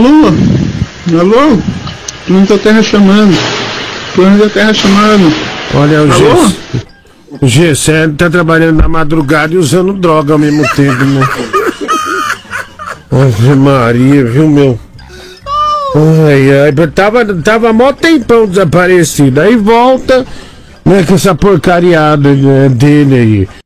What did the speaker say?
Alô? Alô? Planeta Terra chamando. Planeta Terra chamando. Olha, o Alô? G. O G, você tá trabalhando na madrugada e usando droga ao mesmo tempo, né? Ave Maria, viu, meu? Ai, ai, tava, tava mó tempão desaparecido. Aí volta, né, com essa porcariada né, dele aí.